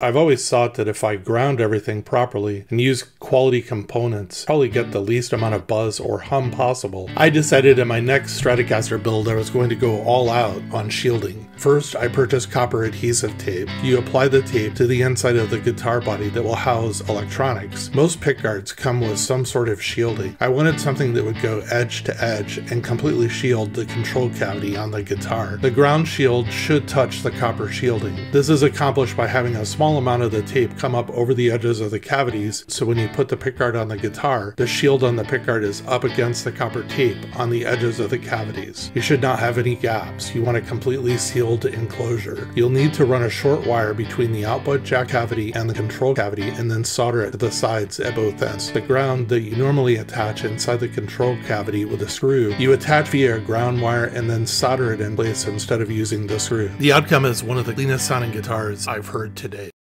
I've always thought that if I ground everything properly and use quality components, probably get the least amount of buzz or hum possible. I decided in my next Stratocaster build I was going to go all out on shielding. First, I purchased copper adhesive tape. You apply the tape to the inside of the guitar body that will house electronics. Most pickguards come with some sort of shielding. I wanted something that would go edge to edge and completely shield the control cavity on the guitar. The ground shield should touch the copper shielding. This is accomplished by having a small small amount of the tape come up over the edges of the cavities, so when you put the pickguard on the guitar, the shield on the pickguard is up against the copper tape on the edges of the cavities. You should not have any gaps. You want a completely sealed enclosure. You'll need to run a short wire between the output jack cavity and the control cavity and then solder it to the sides at both ends. The ground that you normally attach inside the control cavity with a screw, you attach via a ground wire and then solder it in place instead of using the screw. The outcome is one of the cleanest sounding guitars I've heard today.